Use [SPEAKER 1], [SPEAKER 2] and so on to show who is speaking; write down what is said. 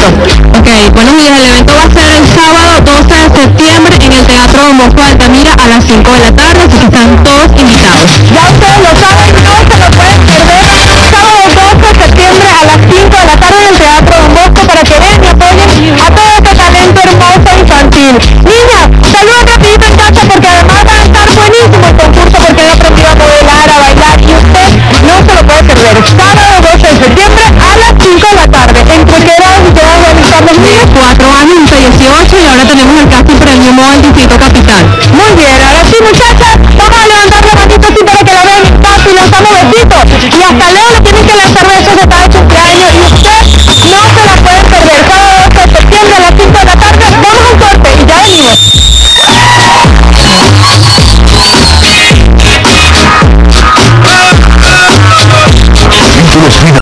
[SPEAKER 1] Ok,
[SPEAKER 2] buenos días. El evento va a ser el sábado 12 de septiembre en el Teatro Don Bosco de Altamira a las 5 de la tarde, así que están todos invitados.
[SPEAKER 1] Ya ustedes lo saben, no se lo pueden perder. Sábado 12 de septiembre a las 5 de la tarde en el Teatro Don Bosco para que y apoyen a todo este talento hermoso infantil. Niñas, saludos rapidito en casa porque además va a estar buenísimo el concurso porque he aprendido a modelar, a bailar y usted no se lo puede perder. Sábado 12 de septiembre
[SPEAKER 2] cuatro años, 18, y ahora tenemos el casting para el New Mall Distrito Capital.
[SPEAKER 1] Muy bien,